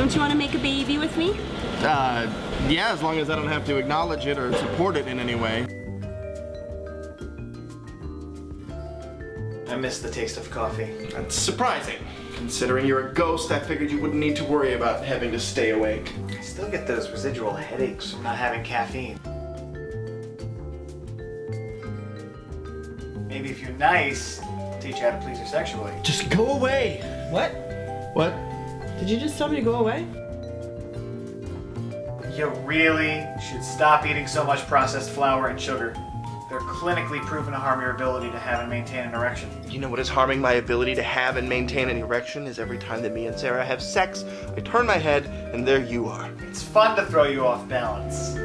Don't you want to make a baby with me? Uh, yeah, as long as I don't have to acknowledge it or support it in any way. I miss the taste of coffee. That's surprising. Considering you're a ghost, I figured you wouldn't need to worry about having to stay awake. I still get those residual headaches from not having caffeine. Maybe if you're nice, I'll teach you how to please her sexually. Just go away. What? What? Did you just tell me to go away? You really should stop eating so much processed flour and sugar. They're clinically proven to harm your ability to have and maintain an erection. You know what is harming my ability to have and maintain an erection is every time that me and Sarah have sex, I turn my head and there you are. It's fun to throw you off balance.